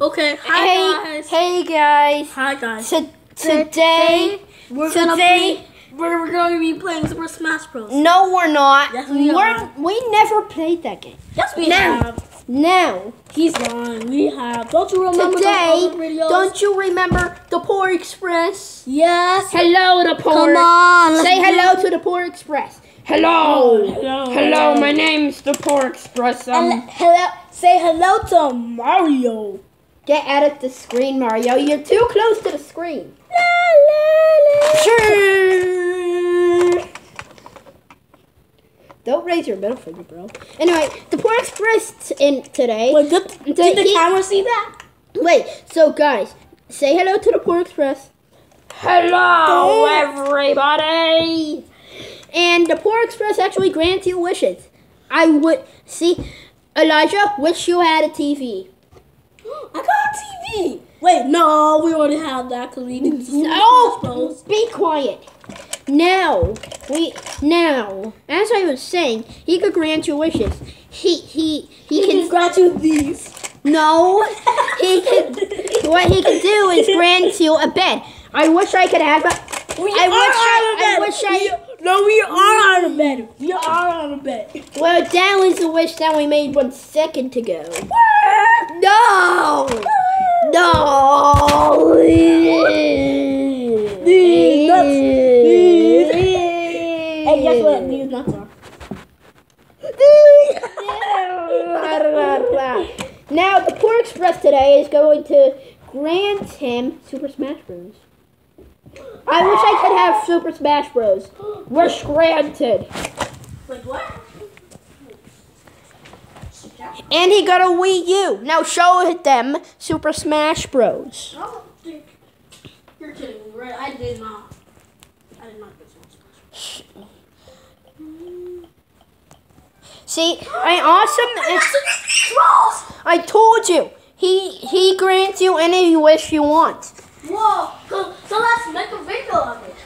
Okay. Hi hey, guys. hey guys. Hi guys. T- today, we're today, be, we're, going to be playing Super Smash Bros. no, we're not. Yes, we We're- are. we never played that game. Yes, we Now. have. Now, He's lying. We have. Don't you remember today, don't you remember the Polar Express? Yes. Hello, the Polar. Come on. Say hello to the Polar Express. Hello. hello, Hello, hello. my name's the Polar Express. Um, hello. Say hello to Mario. Get out of the screen, Mario. You're too close to the screen. Sure. Don't raise your middle finger, bro. Anyway, the Polar Express in today. Wait, did, did the he- camera see that? Wait, so guys, say hello to the Polar Express. Hello, everybody. And the Polar Express actually grants you wishes. I would see, Elijah, wish you had a TV. I Wait, no, we already have that because we didn't. Bros. be quiet. Now, we now, as I was saying, he could grant you wishes. He he he He can can grant you these. no. He can. what he can do is grant you a bed. I wish I could have a. We I are wish I- on a I bed. wish I- no, we are on a bed. We are on a bed. Well, that was the wish that we made one second ago. No! Ah! No! Hey, guess what? These now, the Polar Express today is going to grant him Super Smash Bros. I wish I could have Super Smash Bros. Wish granted. Wait, what? And he got a Wii U. Now show it them Super Smash Bros. I don't think you're kidding me, right? I did not. I did not get much. See, I awesome. I told you. He he grants you any wish you want. Whoa! So, so let's make a video of it.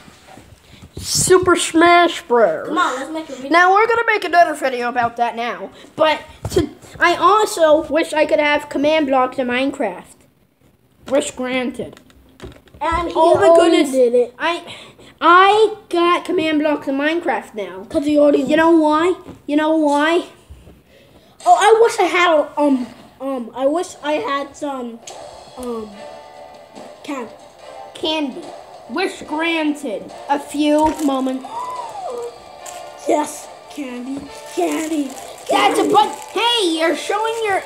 Super Smash Bros. Come on, let's make a video. Now we're gonna make another video about that now. But I also wish I could have command blocks in Minecraft. Wish granted. and Oh my goodness. did it. I I got command blocks in Minecraft now. Cause he already. You know why? You know why? Oh, I wish I had a, um um. I wish I had some um. Can. Candy. Wish granted. A few moments. Yes, candy, candy. That's a candy. Hey, you're showing your.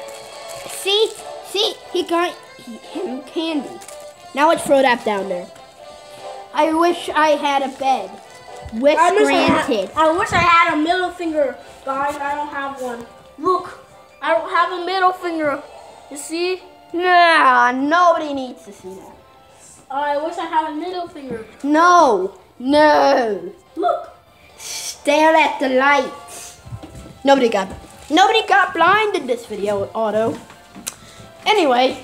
See, see, he got him candy. Now let's throw that down there. I wish I had a bed. Wish I I, granted. had, I wish I had a middle finger, guys. I don't have one. Look, I don't have a middle finger. You see? Nah, nobody needs to see that. I wish I had a middle finger. No, no. Look. Stare at the lights. Nobody got nobody got blind in this video, Otto. Anyway,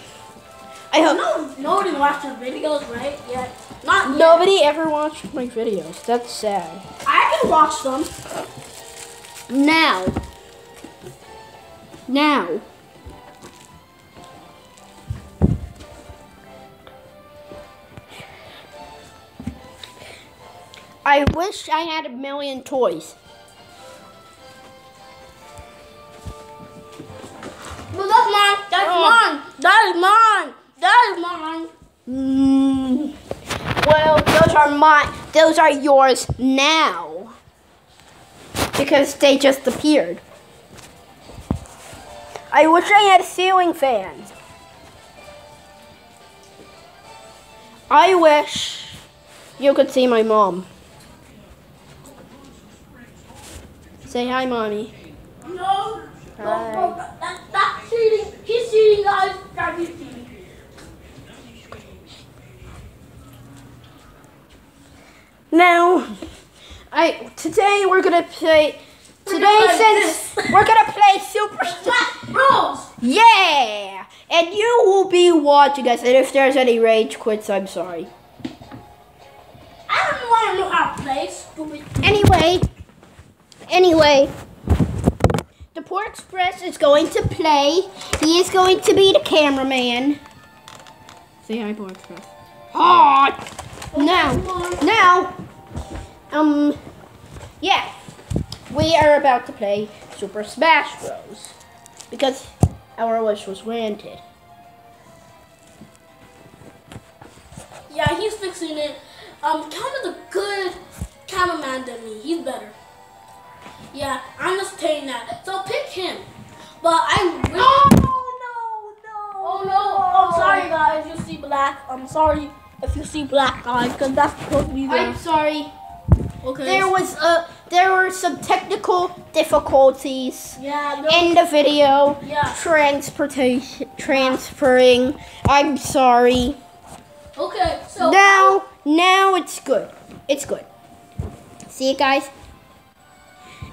I hope No, nobody watched your videos, right? Yeah. Not yet. nobody ever watched my videos. That's sad. I can watch them. Now, now, I wish I had a million toys. That is mine. That is mine. Mm, well, those are my, those are yours now. Because they just appeared. I wish I had ceiling fans. I wish you could see my mom. Say hi, mommy. No. Hi. that, that's. He's cheating, guys. That is. Now, I today we're gonna play. Today, since we're gonna play Super. Smash Bros. Yeah, and you will be watching us. And if there's any rage quits, I'm sorry. I don't want to know how to play, stupid. Anyway, anyway, the Polar Express is going to play. He is going to be the cameraman. Say hi, Polar Express. Hi. Now, now, um, yeah, we are about to play Super Smash Bros. Because our wish was granted. Yeah, he's fixing it. Um, Cameron's a good cameraman than me. He's better. Yeah, I'm just saying that. So pick him. But I really. Oh no, no! Oh no! I'm sorry, guys. You see black. I'm sorry if you see black, guys, because that's supposed to be there. I'm sorry. Okay. There was a there were some technical difficulties Yeah. No, in the video. yeah. Transportation transferring. I'm sorry. Okay. So now now it's good. It's good. See you guys?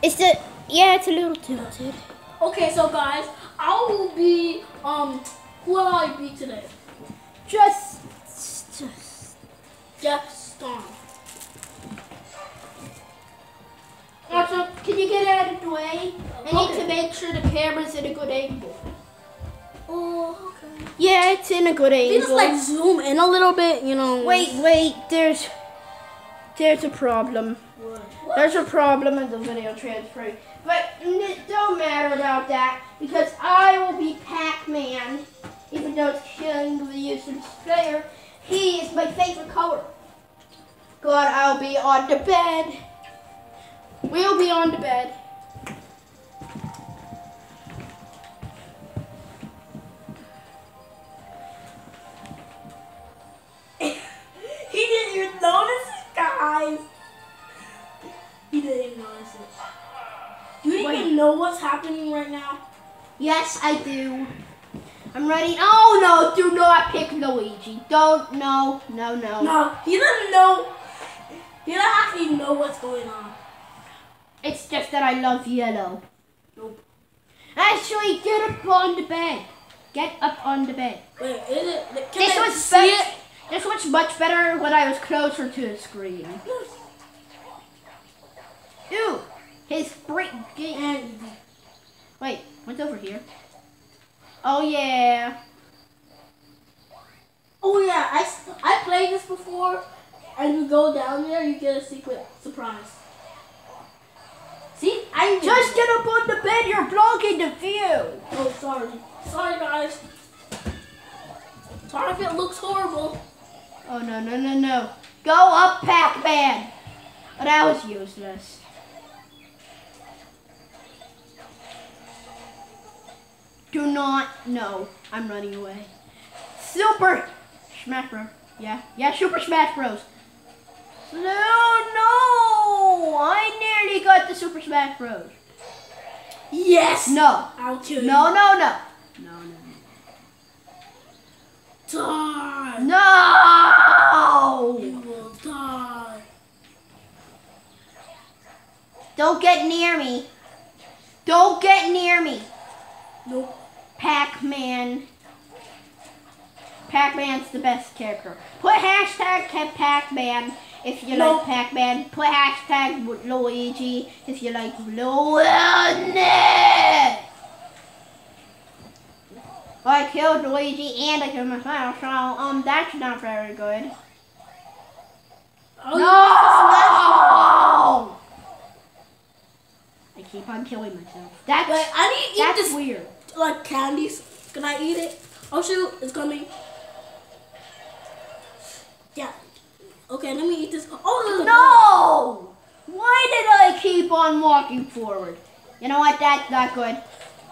It's the yeah, it's a little tilted. Okay, so guys, I will be um. Who will I be today? Just just Jeff Storm. also, can you get out of the way? I need Okay. to make sure the camera's in a good angle. Oh, okay. Yeah, it's in a good angle. just like zoom in a little bit, you know. Wait, wait, there's there's a problem. There's a problem in the video transfer. But it don't matter about that because I will be Pac-Man, even though it's killing the useless player. He is my favorite color. God, I'll be on the bed. We'll be on the bed. Yes, I do. I'm ready. Oh no, do not pick Luigi. Don't, no, no, no. No, he doesn't know. He doesn't actually know what's going on. It's just that I love yellow. Nope. Actually, get up on the bed. Get up on the bed. Wait, is it? Can This I was see it? This was much better when I was closer to the screen. Ooh, his break. And Wait, what's over here? Oh yeah. oh yeah, I, I played this before, and you go down there, you get a secret surprise. See, I Just get up on the bed. You're blocking the view. Oh, sorry. Sorry, guys. Sorry if it looks horrible. Oh no no no no. Go up, Pac-Man. That was useless. Do not. know I'm running away. Super Smash Bros. Yeah, yeah, Super Smash Bros. No, no! I nearly got the Super Smash Bros. Yes. No, I'll kill you. no, no, no, no, no, Die. no. You will die. Don't get near me. Don't get near me. Nope. Pac-Man. Pac-Man's the best character. Put hashtag Pac-Man if you No. like Pac-Man. Put hashtag Lu- Luigi if you like Luigi. I killed Luigi and I killed myself, so um, that's not very good. Oh, No! I keep on killing myself. That's Wait, I need to eat that's this weird. Like candies. Can I eat it? Oh shoot, it's coming. Yeah. Okay, let me eat this. Oh No! Why did I keep on walking forward? You know what? That's not good.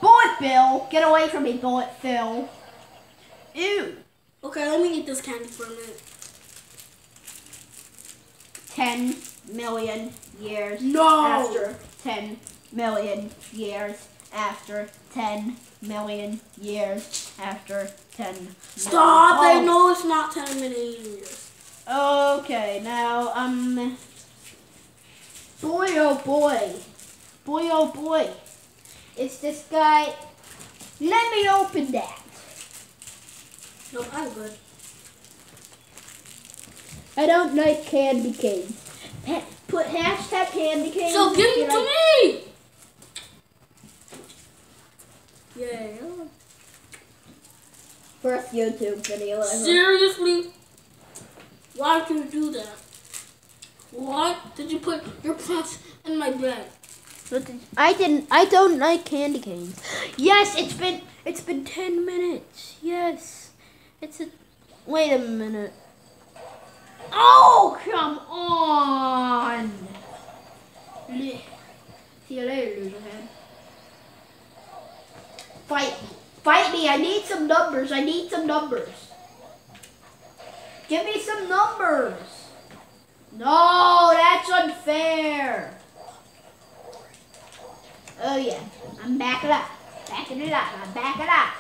Bullet Bill, get away from me, Bullet Phil. Ew. Okay, let me eat this candy for a minute. Ten million years No. after ten million years after ten million years after ten. Stop! I Oh. know it's not 10 million years. Okay, now, um, boy, oh boy, boy, oh boy, it's this guy. Let me open that. Nope, I'm good. I don't like candy canes. Ha- put hashtag candy canes. So give it to me! Yeah. First YouTube video ever. Seriously? Why did you do that? Why did you put your pants in my bed? I didn't. I don't like candy canes. Yes, it's been. It's been ten minutes. Yes, it's a. Wait a minute. Oh come on! See you later, loserhead. Fight me. Fight me. I need some numbers. I need some numbers. Give me some numbers. No, that's unfair. Oh yeah, I'm backing up. Backing it up. I'm backing up.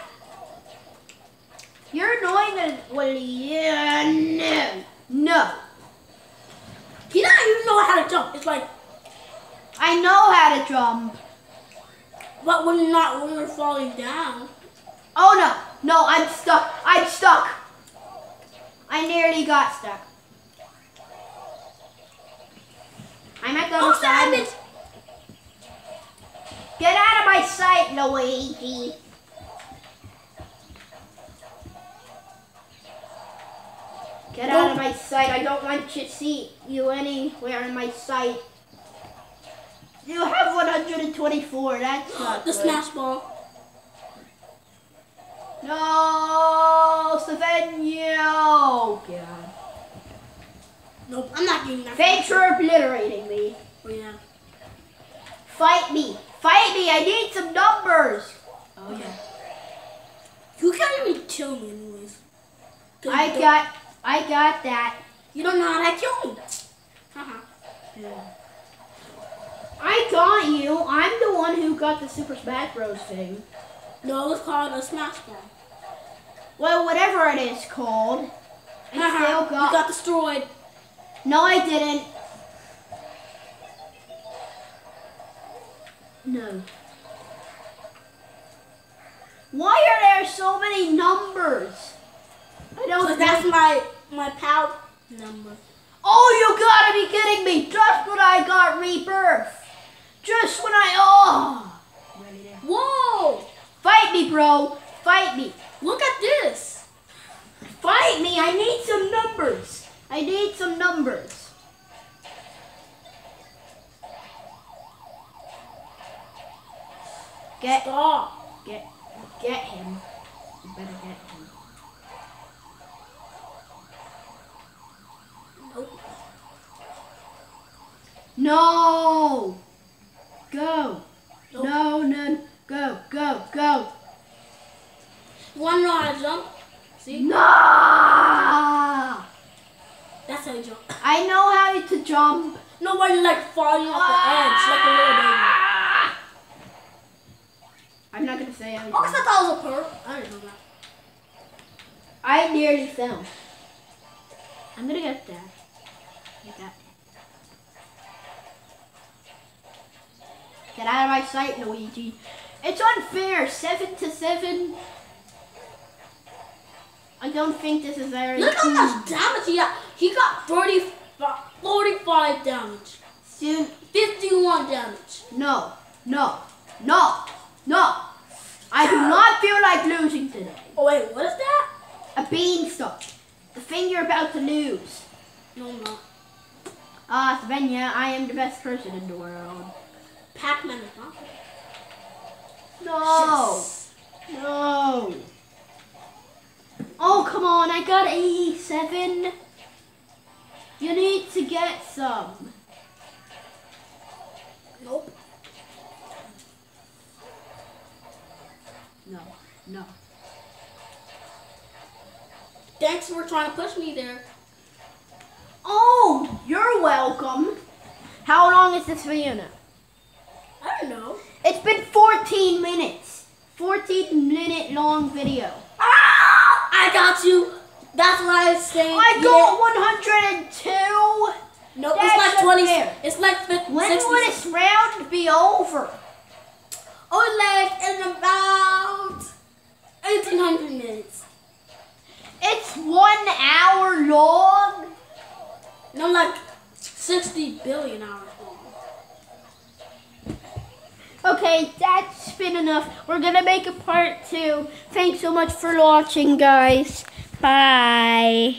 You're annoying well. Yeah, no. No. He doesn't even know how to jump. It's like, I know how to jump. but when you're not, when you're falling down. Oh no. No, I'm stuck. I'm stuck. I nearly got stuck. I'm at the other Oh, side. it! Get out of my sight, Luigi. Get out of my sight. I don't want to see you anywhere in my sight. You have 124. That's not The good. smash ball. No, Savenio. God. Nope, I'm not getting that. Thanks for obliterating me. Oh, yeah. Fight me. Fight me. I need some numbers. Oh, yeah. You can't even kill me anyways. I got I got that. You don't know how to kill me. Uh-huh. I got you. I'm the one who got the Super Smash Bros. thing. No, it's called a smash ball. Well, whatever it is called. I Uh-huh. still You got. got destroyed. No, I didn't. No. Why are there so many numbers? I don't. That's my, my pal number. Oh, you gotta be kidding me! Just when I got rebirth. Just when I. Oh. Whoa! Fight me, bro. Fight me. Look at this. Fight me! I need some numbers. I need some numbers. Get Stop. get get him. You better get him. Nope. No. Go. Nope. No, no. Go, go, go. Want to know jump? See? No. That's how you jump. I know how to jump. Nobody like falling off the edge like a little baby. I'm not gonna say anything. Oh, I thought that was a perk. I didn't know that. I nearly fell. I'm gonna get that. Get that. Get out of my sight, Luigi. It's unfair. Seven to seven. I don't think this is very. Look how much damage he got. He got 30, 45 damage. Soon. 51 damage. No. No. No. No. I do not feel like losing today. Oh wait, what is that? A beanstalk. The thing you're about to lose. No, I'm not. Ah, Svenja, I am the best person in the world. Pac-Man is not. No. Yes. No. Oh, come on. I got 87. You need to get some. Nope. No. No. Thanks for trying to push me there. Oh, you're welcome. How long is this video now? I don't know. It's been 14 minutes. 14 minute long video. I got you. That's what I was saying. I Yeah. got 102. Nope, That's it's like 20. unfair. It's like 50, When 60. will this round be over? Oh, like in about 1800 minutes. It's one hour long. No, like 60 billion hours. Okay, that's been enough. We're going to make a part two. Thanks so much for watching, guys. Bye.